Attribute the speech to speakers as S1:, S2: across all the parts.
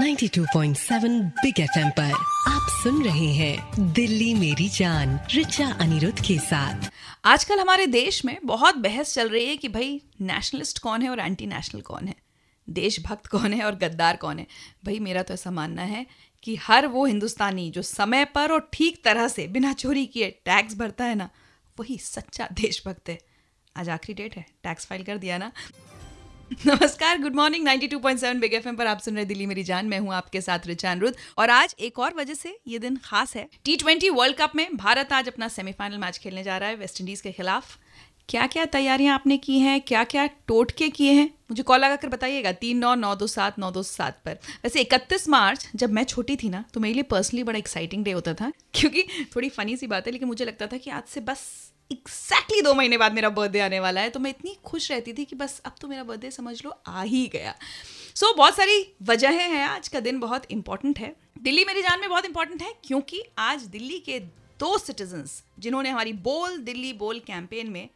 S1: 92.7 big FM पर आप सुन रहे हैं दिल्ली मेरी जान, रिचा अनिरुद्ध के साथ।
S2: आजकल हमारे देश में बहुत बहस चल रही है कि भाई नेशनलिस्ट कौन है और एंटी नेशनल कौन है? देशभक्त कौन है और गद्दार कौन है? भाई, मेरा तो ऐसा मानना है कि हर वो हिंदुस्तानी जो समय पर और ठीक तरह से बिना चोरी किए टैक्स भरता है ना, वही सच्चा देशभक्त है। आज आखिरी डेट है टैक्स फ़ाइल कर दिया ना। नमस्कार गुड मॉर्निंग 92.7 बिग एफएम पर आप सुन रहे दिल्ली मेरी जान। मैं हूँ आपके साथ रिचा अनिरुद्ध और आज एक और वजह से ये दिन खास है। टी ट्वेंटी वर्ल्ड कप में भारत आज अपना सेमीफाइनल मैच खेलने जा रहा है वेस्ट इंडीज के खिलाफ। क्या क्या तैयारियाँ आपने की हैं? क्या क्या टोटके किए हैं? मुझे कॉल लगाकर बताइएगा। तीन नौ नौ दो सात, नौ दो सात पर। वैसे इकतीस मार्च, जब मैं छोटी थी ना तो मेरे लिए पर्सनली बड़ा एक्साइटिंग डे होता था। क्योंकि थोड़ी फनी सी बात है, लेकिन मुझे लगता था कि आज से बस एग्जैक्टली दो महीने बाद मेरा बर्थडे आने वाला है तो मैं इतनी खुश रहती थी कि बस अब तो मेरा बर्थडे समझ लो आ ही गया। सो so, बहुत सारी वजहें हैं आज का दिन बहुत इंपॉर्टेंट है। दिल्ली मेरी जान में बहुत इंपॉर्टेंट है क्योंकि आज दिल्ली के दो सिटीजन्स जिन्होंने हमारी बोल दिल्ली बोल कैंपेन में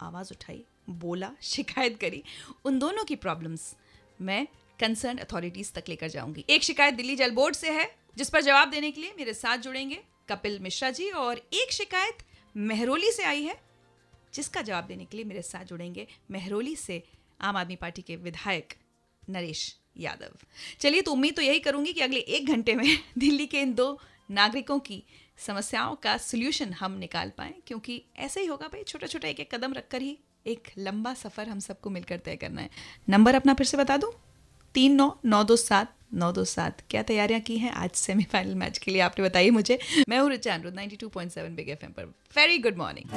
S2: आवाज़ उठाई बोला शिकायत करी उन दोनों की प्रॉब्लम्स मैं कंसर्न अथॉरिटीज़ तक लेकर जाऊँगी। एक शिकायत दिल्ली जल बोर्ड से है जिस पर जवाब देने के लिए मेरे साथ जुड़ेंगे कपिल मिश्रा जी और एक शिकायत मेहरोली से आई है, जिसका जवाब देने के लिए मेरे साथ जुड़ेंगे मेहरोली से आम आदमी पार्टी के विधायक नरेश यादव। चलिए तो उम्मीद तो यही करूँगी कि अगले एक घंटे में दिल्ली के इन दो नागरिकों की समस्याओं का सोल्यूशन हम निकाल पाएँ, क्योंकि ऐसे ही होगा भाई छोटा छोटा एक एक कदम रखकर ही एक लंबा सफ़र हम सबको मिलकर तय करना है। नंबर अपना फिर से बता दूँ? तीन नौ नौ दो सात नौ दो सात, क्या तैयारियाँ की हैं आज सेमीफाइनल मैच के लिए? आपने बताइए मुझे। मैं हूँ रिचा अनुरुद्ध 92.7 बिग एफएम पर। वेरी गुड मॉर्निंग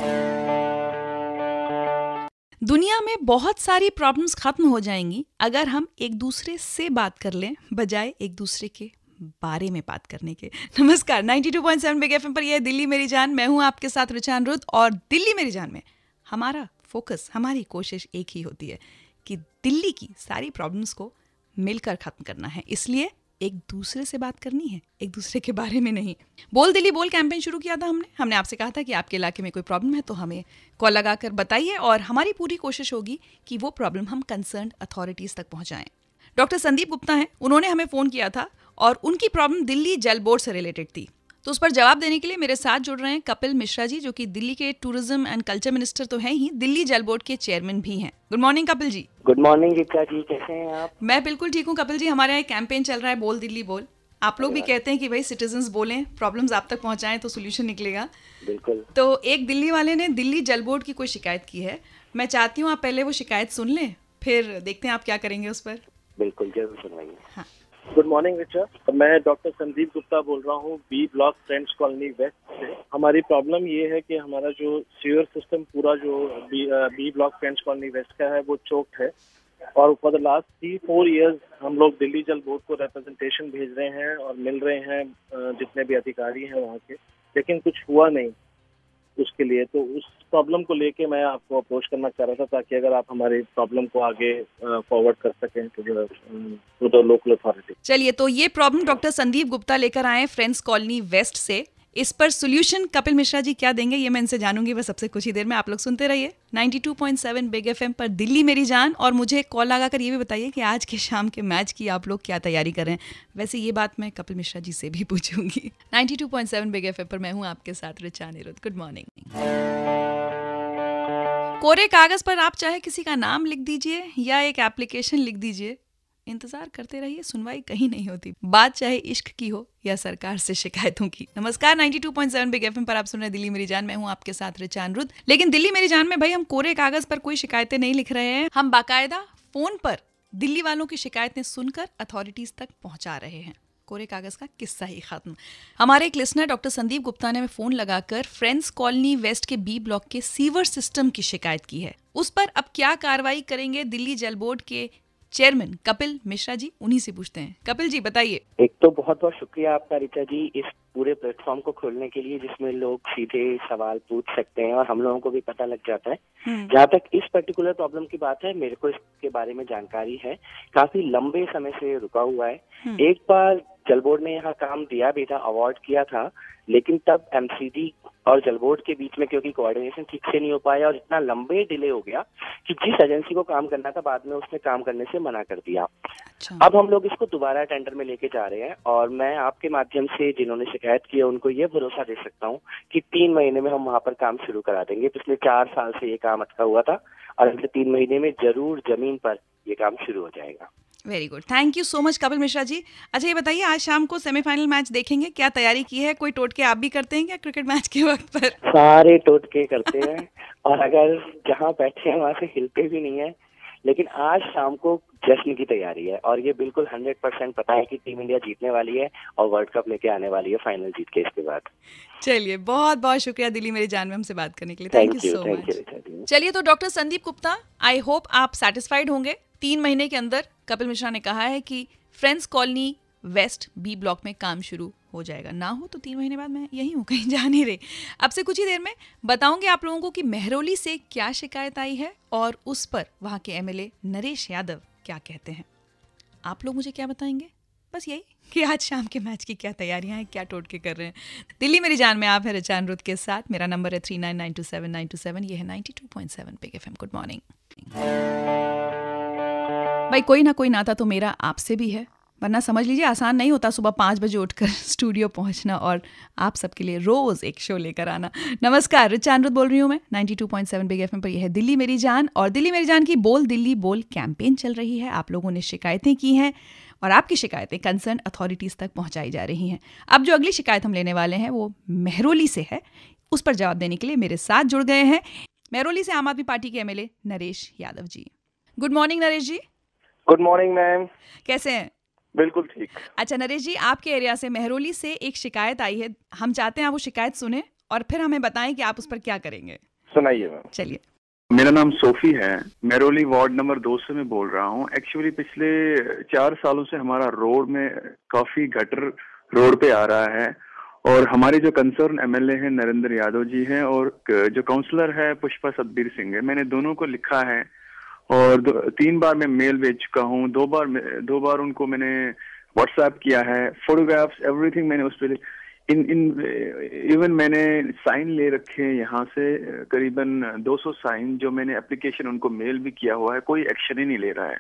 S2: दुनिया में बहुत सारी प्रॉब्लम्स खत्म हो जाएँगी अगर हम एक दूसरे से बात कर लें, बजाय एक दूसरे के बारे में बात करने के। नमस्कार 92.7 बिग एफएम पर यह दिल्ली मेरी जान। मैं हूँ आपके साथ रिचा अनुरुद्ध और दिल्ली मेरी जान में हमारा फोकस हमारी कोशिश एक ही होती है कि दिल्ली की सारी प्रॉब्लम्स को मिलकर खत्म करना है। इसलिए एक दूसरे से बात करनी है, एक दूसरे के बारे में नहीं। बोल दिल्ली बोल कैंपेन शुरू किया था हमने। हमने आपसे कहा था कि आपके इलाके में कोई प्रॉब्लम है तो हमें कॉल लगाकर बताइए और हमारी पूरी कोशिश होगी कि वो प्रॉब्लम हम कंसर्न अथॉरिटीज़ तक पहुंचाएँ। डॉक्टर संदीप गुप्ता हैं। उन्होंने हमें फ़ोन किया था और उनकी प्रॉब्लम दिल्ली जल बोर्ड से रिलेटेड थी। तो उस पर जवाब देने के लिए मेरे साथ जुड़ रहे हैं कपिल मिश्रा जी जो कि दिल्ली के टूरिज़्म एंड कल्चर मिनिस्टर तो हैं ही दिल्ली जल बोर्ड के चेयरमैन भी हैं। Good morning Kapil ji.
S3: Good morning Geeta ji कैसे हैं आप?
S2: मैं बिल्कुल ठीक हूँ कपिल जी हमारे यहाँ कैंपेन चल रहा है बोल दिल्ली बोल। आप लोग भी कहते हैं कि भाई सिटीजन बोलें प्रॉब्लम्स आप तक पहुंचाएँ तो सोल्यूशन निकलेगा।
S3: बिल्कुल।
S2: तो एक दिल्ली वाले ने दिल्ली जल बोर्ड की कोई शिकायत की है। मैं चाहती हूँ आप पहले वो शिकायत सुन लें फिर देखते हैं आप क्या करेंगे उस पर।
S3: बिल्कुल ज़रूर सुनवाइए।
S2: हाँ।
S4: गुड मॉर्निंग रिचा मैं डॉक्टर संदीप गुप्ता बोल रहा हूँ B block friends colony west से। हमारी प्रॉब्लम ये है कि हमारा जो सीवर सिस्टम पूरा जो B, B block friends colony west का है वो चोक्ड है। और for the last three four years हम लोग दिल्ली जल बोर्ड को रिप्रेजेंटेशन भेज रहे हैं और मिल रहे हैं जितने भी अधिकारी हैं वहाँ के। लेकिन कुछ हुआ नहीं। उसके लिए। तो उस प्रॉब्लम को लेके मैं आपको अप्रोच करना चाह रहा था ताकि अगर आप हमारे प्रॉब्लम को आगे फॉरवर्ड कर सकें टू द लोकल अथॉरिटी
S2: चलिए तो ये प्रॉब्लम डॉक्टर संदीप गुप्ता लेकर आए फ्रेंड्स कॉलोनी वेस्ट से। इस पर सोल्यूशन कपिल मिश्रा जी क्या देंगे, ये मैं इनसे जानूँगी, बस सबसे कुछ ही देर में आप लोग सुनते रहिए। 92.7 बिग एफएम पर दिल्ली मेरी जान, और मुझे कॉल लगाकर ये भी बताइए कि आज के शाम के मैच की आप लोग क्या तैयारी कर रहे हैं। वैसे ये बात मैं कपिल मिश्रा जी से भी पूछूँगी। 92.7 बिग एफएम पर मैं हूँ आपके साथ, रिचा निरुद्ध। गुड मॉर्निंग कोरे कागज़ पर आप चाहे किसी का नाम लिख दीजिए या एक एप्लीकेशन लिख दीजिए इंतज़ार करते रहिए, सुनवाई कहीं नहीं होती। बात चाहे इश्क की हो या सरकार से शिकायतों की। नमस्कार 92.7 बिग एफएम पर आप सुन रहे दिल्ली मेरी जान। मैं हूँ आपके साथ रिचा अनिरुद्ध लेकिन दिल्ली मेरी जान में भाई, हम कोरे कागज़ पर कोई शिकायतें नहीं लिख रहे हैं। हम बाकायदा फ़ोन पर दिल्ली वालों की शिकायतें सुनकर अथॉरिटीज तक पहुँचा रहे हैं। कोरे कागज़ का किस्सा ही खत्म। हमारे एक लिसनर डॉक्टर संदीप गुप्ता ने फ़ोन लगाकर फ्रेंड्स कॉलोनी वेस्ट के बी ब्लॉक के सीवर सिस्टम की शिकायत की है। उस पर अब क्या कार्रवाई करेंगे दिल्ली जल बोर्ड के चेयरमैन कपिल मिश्रा जी उन्हीं से पूछते हैं। कपिल जी बताइए।
S3: एक तो बहुत बहुत शुक्रिया आपका रिचा जी इस पूरे प्लेटफॉर्म को खोलने के लिए जिसमें लोग सीधे सवाल पूछ सकते हैं और हम लोगों को भी पता लग जाता है।
S2: हम्म।
S3: जहाँ तक इस पर्टिकुलर प्रॉब्लम की बात है मेरे को इसके बारे में जानकारी है। काफ़ी लंबे समय से रुका हुआ है।
S2: हम्म।
S3: एक बार जल बोर्ड ने यहाँ काम दिया भी था अवार्ड किया था लेकिन तब एमसीडी और जल बोर्ड के बीच में क्योंकि कोऑर्डिनेशन ठीक से नहीं हो पाया और इतना लंबे डिले हो गया कि जिस एजेंसी को काम करना था बाद में उसने काम करने से मना कर दिया।
S2: अच्छा।
S3: अब हम लोग इसको दोबारा टेंडर में लेके जा रहे हैं और मैं आपके माध्यम से जिन्होंने शिकायत की है उनको ये भरोसा दे सकता हूँ कि तीन महीने में हम वहाँ पर काम शुरू करा देंगे। पिछले चार साल से ये काम अटका हुआ था और अगले तीन महीने में ज़रूर ज़मीन पर ये काम शुरू हो जाएगा।
S2: Very good thank you so much Kapil Mishra ji अच्छा ये बताइए आज शाम को सेमीफाइनल मैच देखेंगे? क्या तैयारी की है? कोई टोटके आप भी करते हैं क्या क्रिकेट मैच के वक्त पर?
S3: सारे टोटके करते हैं। और अगर जहाँ बैठे हैं वहाँ से हिलते भी नहीं है। लेकिन आज शाम को जश्न की तैयारी है। और ये बिल्कुल हंड्रेड परसेंट पता है कि टीम इंडिया जीतने वाली है और वर्ल्ड कप लेके आने वाली है फाइनल जीत के इसके बाद।
S2: चलिए बहुत बहुत शुक्रिया दिल्ली मेरी जान में हमसे बात करने के लिए। थैंक यू सो मच चलिए तो doctor Sandeep Gupta I hope आप सेटिस्फाइड होंगे तीन महीने के अंदर। कपिल मिश्रा ने कहा है कि friends colony west B block में काम शुरू हो जाएगा। ना हो तो तीन महीने बाद मैं यही हूँ, कहीं जा नहीं रही। अब से कुछ ही देर में बताऊँगे आप लोगों को कि मेहरौली से क्या शिकायत आई है और उस पर वहाँ के एमएलए नरेश यादव क्या कहते हैं। आप लोग मुझे क्या बताएँगे? बस यही कि आज शाम के मैच की क्या तैयारियाँ हैं, क्या टोटके कर रहे हैं। दिल्ली मेरी जान में आप है, रचान अनिरुद्ध के साथ। मेरा नंबर है three nine nine two seven nine two seven. ये है ninety two point seven big F good morning भाई, कोई ना कोई नाता तो मेरा आपसे भी है। वरना समझ लीजिए, आसान नहीं होता सुबह पाँच बजे उठकर स्टूडियो पहुँचना और आप सबके लिए रोज एक शो लेकर आना। नमस्कार रिचा अनिरुद्ध बोल रही हूँ मैं। 92.7 बिग एफएम पर यह है दिल्ली मेरी जान और दिल्ली मेरी जान की बोल दिल्ली बोल कैंपेन चल रही है। आप लोगों ने शिकायतें की हैं और आपकी शिकायतें कंसर्न अथॉरिटीज़ तक पहुँचाई जा रही हैं। अब जो अगली शिकायत हम लेने वाले हैं, वो मेहरोली से है। उस पर जवाब देने के लिए मेरे साथ जुड़ गए हैं। मेहरोली से आम आदमी पार्टी के MLA Naresh Yadav ji. Good morning Naresh ji.
S4: Good morning ma'am
S2: कैसे हैं?
S4: बिल्कुल ठीक।
S2: अच्छा नरेश जी आपके एरिया से मेहरोली से एक शिकायत आई है। हम चाहते हैं आप वो शिकायत सुने और फिर हमें बताएँ कि आप उस पर क्या करेंगे।
S4: सुनाइए मैम
S2: चलिए।
S5: मेरा नाम सोफी है। मेरोली वार्ड नंबर दो से मैं बोल रहा हूँ। एक्चुअली पिछले चार सालों से हमारा रोड में काफ़ी गटर रोड पे आ रहा है और हमारे जो कंसर्न एमएलए हैं नरेंद्र यादव जी हैं और जो काउंसलर है पुष्पा सतबीर सिंह है मैंने दोनों को लिखा है और तीन बार मैं मेल भेज चुका हूँ। दो बार दो बार उनको मैंने व्हाट्सएप किया है। फोटोग्राफ्स एवरीथिंग मैंने उस पर इन इन इवन मैंने साइन ले रखे हैं यहाँ से, करीबन 200 साइन जो मैंने एप्लीकेशन उनको मेल भी किया हुआ है। कोई एक्शन ही नहीं ले रहा है।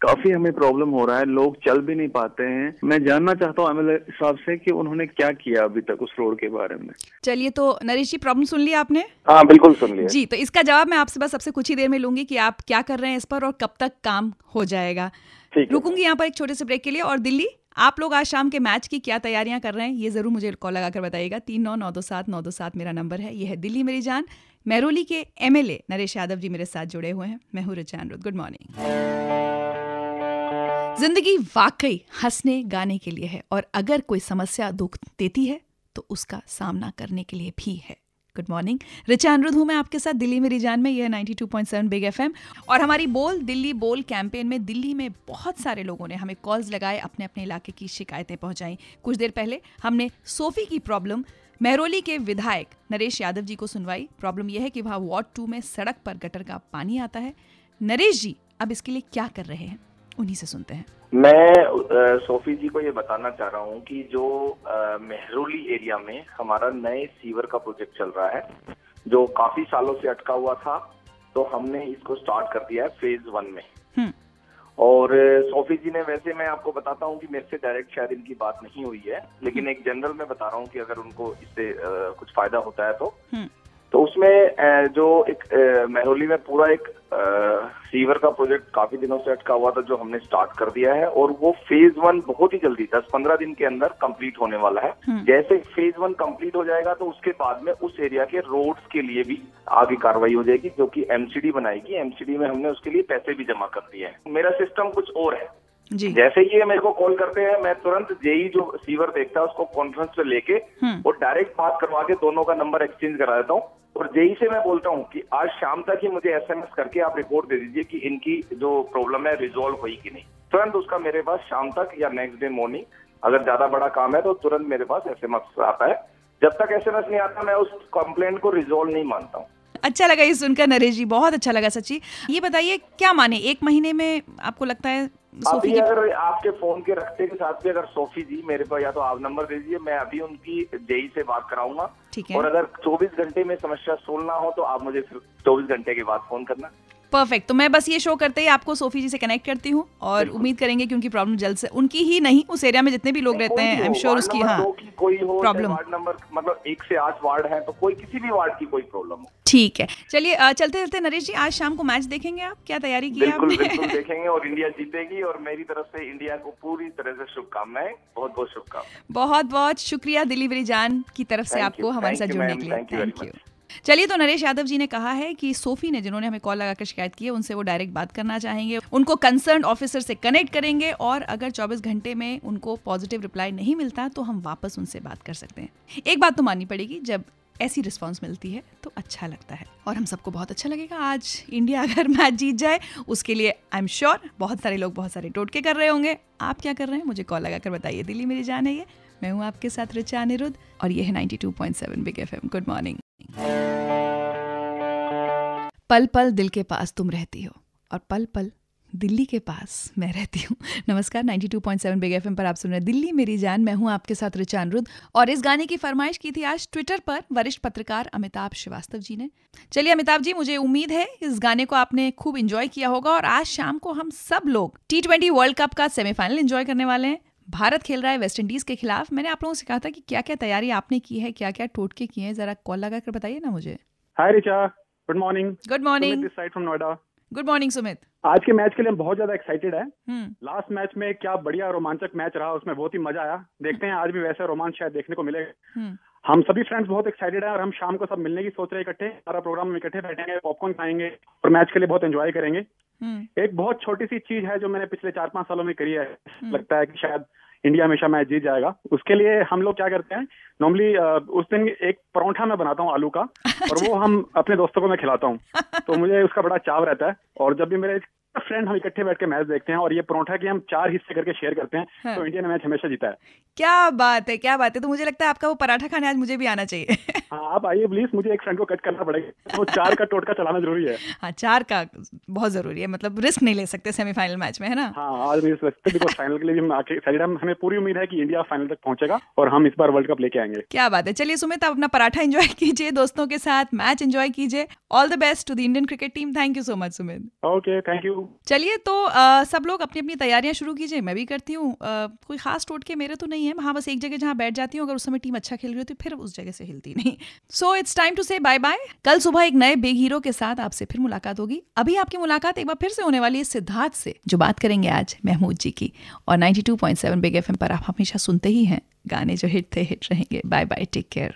S5: काफ़ी हमें प्रॉब्लम हो रहा है लोग चल भी नहीं पाते हैं। मैं जानना चाहता हूँ एमएलए साहब से कि उन्होंने क्या किया अभी तक उस रोड के बारे में।
S2: चलिए तो नरेश जी प्रॉब्लम सुन लिया आपने?
S4: हाँ बिल्कुल सुन लिया।
S2: जी तो इसका जवाब मैं आपसे बस सबसे कुछ ही देर में लूँगी कि आप क्या कर रहे हैं इस पर और कब तक काम हो जाएगा। रुकूँगी यहाँ पर एक छोटे से ब्रेक के लिए और दिल्ली आप लोग आज शाम के मैच की क्या तैयारियाँ कर रहे हैं ये ज़रूर मुझे कॉल लगाकर बताइएगा। तीन नौ नौ दो सात नौ दो सात मेरा नंबर है ये है दिल्ली मेरी जान। मेहरोली के एमएलए नरेश यादव जी मेरे साथ जुड़े हुए हैं। मैं हूँ रिचा अनिरुद्ध गुड मॉर्निंग ज़िंदगी वाकई हंसने गाने के लिए है और अगर कोई समस्या दुख देती है तो उसका सामना करने के लिए भी है। गुड मॉर्निंग रिचा अनिरुद्ध हूँ मैं आपके साथ दिल्ली मेरी जान में, यह 92.7 बिग एफएम और हमारी बोल, दिल्ली बोल कैंपेन में दिल्ली में बहुत सारे लोगों ने हमें कॉल्स लगाए अपने अपने इलाके की शिकायतें पहुंचाई। कुछ देर पहले हमने सोफी की प्रॉब्लम मेहरोली के विधायक नरेश यादव जी को सुनवाई। प्रॉब्लम यह है कि वहाँ वार्ड टू में सड़क पर गटर का पानी आता है। नरेश जी, अब इसके लिए क्या कर रहे हैं? उन्हीं से सुनते हैं।
S6: मैं सोफी जी को ये बताना चाह रहा हूँ कि जो मेहरोली एरिया में हमारा नए सीवर का प्रोजेक्ट चल रहा है जो काफ़ी सालों से अटका हुआ था तो हमने इसको स्टार्ट कर दिया है फ़ेज़ वन में।
S2: हम्म।
S6: और सोफी जी ने वैसे मैं आपको बताता हूँ कि मेरे से डायरेक्ट शायद इनकी बात नहीं हुई है लेकिन एक जनरल में बता रहा हूँ कि अगर उनको इससे कुछ फ़ायदा होता है तो।
S2: हम्म।
S6: तो उसमें जो एक मेहरोली में पूरा एक सीवर का प्रोजेक्ट काफ़ी दिनों से अटका हुआ था जो हमने स्टार्ट कर दिया है और वो फ़ेज़ वन बहुत ही जल्दी दस पंद्रह दिन के अंदर कंप्लीट होने वाला है।
S2: हम्म।
S6: जैसे फ़ेज़ वन कंप्लीट हो जाएगा तो उसके बाद में उस एरिया के रोड्स के लिए भी आगे कार्रवाई हो जाएगी जो क्योंकि एमसीडी बनाएगी। एमसीडी में हमने उसके लिए पैसे भी जमा कर दिए हैं। मेरा सिस्टम कुछ और है।
S2: जी।
S6: जैसे ही ये मेरे को कॉल करते हैं मैं तुरंत जेई जो सीवर देखता है उसको कॉन्फ्रेंस पे लेके
S2: हम्म।
S6: और डायरेक्ट बात करवा के दोनों का नंबर एक्सचेंज करा देता हूँ। और जेई से मैं बोलता हूँ कि आज शाम तक ही मुझे एसएमएस करके आप रिपोर्ट दे दीजिए कि इनकी जो प्रॉब्लम है रिजोल्व हुई कि नहीं। तुरंत उसका मेरे पास शाम तक या नेक्स्ट डे मॉर्निंग अगर ज़्यादा बड़ा काम है तो तुरंत मेरे पास एसएमएस आता है। जब तक एसएमएस नहीं आता मैं उस कंप्लेंट को रिजोल्व नहीं मानता हूँ।
S2: अच्छा लगा ये सुनकर नरेश जी बहुत अच्छा लगा सची ये बताइए क्या माने एक महीने में आपको लगता है
S6: अभी अगर आपके फ़ोन के रखते के साथ भी अगर सोफी जी मेरे पास या तो आप नंबर दे दीजिए मैं अभी उनकी जेई से बात कराऊँगा।
S2: ठीक है।
S6: और अगर 24 घंटे में समस्या सोलना ना हो तो आप मुझे फिर 24 घंटे के बाद फ़ोन करना।
S2: परफेक्ट तो मैं बस ये शो करते ही आपको सोफी जी से कनेक्ट करती हूँ और उम्मीद करेंगे कि उनकी प्रॉब्लम जल्द से उनकी ही नहीं उस एरिया में जितने भी लोग रहते हैं आई एम श्योर उसकी हाँ। प्रॉब्लम
S6: वार्ड नंबर मतलब एक से आठ वार्ड है तो कोई किसी भी वार्ड की कोई प्रॉब्लम हो।
S2: ठीक है। चलिए चलते चलते नरेश जी आज शाम को मैच देखेंगे आप क्या तैयारी की
S6: बिल्कुल बिल्कुल देखेंगे और इंडिया जीतेगी और मेरी तरफ़ से इंडिया को पूरी तरह से शुभकामनाएँ बहुत बहुत शुभकामनाएँ।
S2: बहुत बहुत शुक्रिया डिलीवरी जान की तरफ़ से आपको हमारे साथ जुड़ने के लिए। थैंक यू चलिए तो नरेश यादव जी ने कहा है कि सोफी ने जिन्होंने हमें कॉल लगाकर शिकायत की है, उनसे वो डायरेक्ट बात करना चाहेंगे। उनको कंसर्न ऑफिसर से कनेक्ट करेंगे और अगर 24 घंटे में उनको पॉजिटिव रिप्लाई नहीं मिलता तो हम वापस उनसे बात कर सकते हैं। एक बात तो माननी पड़ेगी, जब ऐसी रिस्पॉन्स मिलती है तो अच्छा लगता है। और हम सबको बहुत अच्छा लगेगा आज। इंडिया अगर मैच जीत जाए, उसके लिए आई एम श्योर बहुत सारे लोग बहुत सारे टोटके कर रहे होंगे। आप क्या कर रहे हैं? मुझे कॉल लगाकर बताइए। दिल्ली मेरी जान है ये। मैं हूँ आपके साथ रिचा अनिरुद्ध और ये है 92.7 बिग एफएम गुड मॉर्निंग पल पल दिल के पास तुम रहती हो और पल पल दिल्ली के पास मैं रहती हूँ। नमस्कार 92.7 बिग एफएम पर आप सुन रहे दिल्ली मेरी जान। मैं हूँ आपके साथ रिचा अनिरुद्ध और इस गाने की फरमाइश की थी आज ट्विटर पर वरिष्ठ पत्रकार अमिताभ श्रीवास्तव जी ने। चलिए अमिताभ जी, मुझे उम्मीद है इस गाने को आपने खूब इंजॉय किया होगा और आज शाम को हम सब लोग टी वर्ल्ड कप का सेमीफाइनल इंजॉय करने वाले हैं। भारत खेल रहा है वेस्ट इंडीज के खिलाफ। मैंने आप लोगों से कहा था कि क्या क्या तैयारी आपने की है क्या क्या टोटके किए हैं? जरा कॉल लगा कर बताइए ना मुझे।
S7: Hi Richa good morning
S2: good morning
S7: this side from Noida
S2: good morning Sumit
S7: आज के मैच के लिए हम बहुत ज़्यादा एक्साइटेड है। लास्ट मैच में क्या बढ़िया रोमांचक मैच रहा उसमें बहुत ही मज़ा आया। देखते हैं आज भी वैसे रोमांच शायद देखने को मिलेगा
S2: हम्म।
S7: हम सभी फ्रेंड्स बहुत एक्साइटेड हैं और हम शाम को सब मिलने की सोच रहे हैं इकट्ठे। सारा प्रोग्राम में इकट्ठे बैठेंगे पॉपकॉर्न खाएँगे और मैच के लिए बहुत एंजॉय करेंगे।
S2: हम्म।
S7: एक बहुत छोटी सी चीज़ है जो मैंने पिछले चार पाँच सालों में करी है।
S2: हम्म।
S7: लगता है कि शायद इंडिया हमेशा मैच जीत जाएगा। उसके लिए हम लोग क्या करते हैं नॉर्मली उस दिन एक परौंठा मैं बनाता हूँ आलू का और वो हम अपने दोस्तों को मैं खिलाता हूँ। तो मुझे उसका बड़ा चाव रहता है और जब भी मेरे फ्रेंड हम इकट्ठे बैठ के मैच देखते हैं और ये परौंठा के हम चार हिस्से करके शेयर करते हैं
S2: हाँ।
S7: तो इंडिया ने मैच हमेशा जीता है।
S2: क्या बात है क्या बात है। तो मुझे लगता है आपका वो पराठा खाने आज मुझे भी आना चाहिए।
S7: आप आइए प्लीज़ मुझे एक फ्रेंड को कट करना पड़ेगा। तो चार का टोटका चलाना ज़रूरी है।
S2: हाँ चार का बहुत ज़रूरी है। मतलब रिस्क नहीं ले सकते सेमीफाइनल मैच में है ना?
S7: हाँ आज वक्त बिकॉज़ फाइनल के लिए भी हम आके हम हमें पूरी उम्मीद है कि इंडिया फाइनल तक पहुंचेगा और हम इस बार वर्ल्ड कप लेके आएँगे।
S2: क्या बात है। चलिए सुमित आप अपना पराठा एंजॉय कीजिए दोस्तों के साथ मैच एंजॉय कीजिए। All the best to the Indian cricket team thank you so much Sumit.
S7: Okay thank you
S2: चलिए तो सब लोग अपनी अपनी तैयारियाँ शुरू कीजिए। मैं भी करती हूँ। कोई खास टोटके मेरे तो नहीं है। हाँ बस एक जगह जहाँ बैठ जाती हूँ। अगर उस समय टीम अच्छा खेल रही होती है फिर उस जगह से हिलती नहीं। So it's time to say bye bye कल सुबह एक नए बिग हीरो के साथ आपसे फिर मुलाकात होगी। अभी आपकी मुलाकात एक बार फिर से होने वाली है सिद्धार्थ से, जो बात करेंगे आज महमूद जी की। और 92.7 बिग एफएम पर आप हमेशा सुनते ही हैं। गाने जो हिट थे, हिट रहेंगे। Bye bye take care